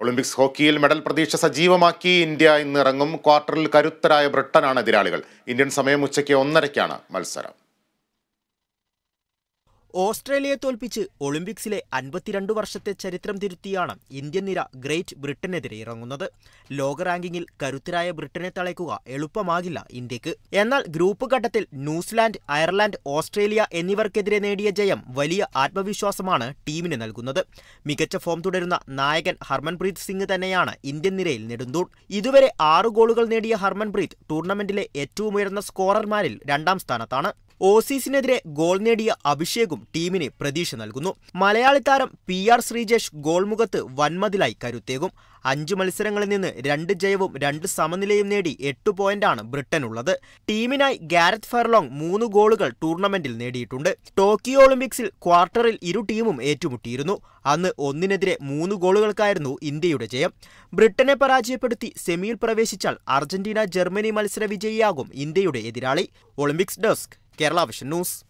Olympics ഹോക്കിയിൽ medal പ്രതീക്ഷ സജീവമാക്കി ഇന്ത്യ ഇന്ന് ഇറങ്ങും ക്വാർട്ടറിൽ കരുത്തരായ ബ്രിട്ടനാണ് എതിരാളികൾ. ഇന്ത്യൻ സമയം ഉച്ചയ്ക്ക് ഒന്നരയ്ക്കാണ് മത്സരം. ഓസ്ട്രേലിയയെ തോൽപ്പിച്ച് ഒളിമ്പിക്സിലെ അൻപത്തിരണ്ട് വർഷത്തെ ചരിത്രം തിരുത്തിയാണ് ഇന്ത്യൻ നിര ഗ്രേറ്റ് ബ്രിട്ടനെതിരെ ഇറങ്ങുന്നത്. ലോക റാങ്കിങ്ങിൽ കരുത്തരായ ബ്രിട്ടനെ തളയ്ക്കുക എളുപ്പമാകില്ല ഇന്ത്യയ്ക്ക്. എന്നാൽ ഗ്രൂപ്പ് ഘട്ടത്തിൽ ന്യൂസിലാൻഡ് അയർലൻഡ് ഓസ്ട്രേലിയ എന്നിവർക്കെതിരെ നേടിയ ജയം വലിയ ആത്മവിശ്വാസമാണ് ടീമിന് നൽകുന്നത്. മികച്ച ഫോം തുടരുന്ന നായകൻ ഹർമൻപ്രീത് സിംഗ് തന്നെയാണ് ഇന്ത്യൻ നിരയിൽ നെടുന്തൂൺ. ഇതുവരെ ആറ് ഗോളുകൾ നേടിയ ഹർമൻപ്രീത് ടൂർണമെന്റിലെ ഏറ്റവും ഉയർന്ന സ്കോറർമാരിൽ രണ്ടാം സ്ഥാനത്താണ്. ഓസീസിനെതിരെ ഗോൾ നേടിയ അഭിഷേകും ടീമിന് പ്രതീക്ഷ നൽകുന്നു. മലയാളി താരം പി ആർ ശ്രീജേഷ് ഗോൾമുഖത്ത് വൻമതിലായി കരുത്തേകും. അഞ്ചു മത്സരങ്ങളിൽ നിന്ന് രണ്ട് ജയവും രണ്ട് സമനിലയും നേടി എട്ട് പോയിന്റാണ് ബ്രിട്ടനുള്ളത്. ടീമിനായി ഗാരറ്റ് ഫെർലോങ് മൂന്ന് ഗോളുകൾ ടൂർണമെന്റിൽ നേടിയിട്ടുണ്ട്. ടോക്കിയോ ഒളിമ്പിക്സിൽ ക്വാർട്ടറിൽ ഇരു ടീമും ഏറ്റുമുട്ടിയിരുന്നു. അന്ന് ഒന്നിനെതിരെ മൂന്ന് ഗോളുകൾക്കായിരുന്നു ഇന്ത്യയുടെ ജയം. ബ്രിട്ടനെ പരാജയപ്പെടുത്തി സെമിയിൽ പ്രവേശിച്ചാൽ അർജന്റീന ജർമ്മനി മത്സര വിജയിയാകും ഇന്ത്യയുടെ എതിരാളി. Olympics desk Kerala Vishnu's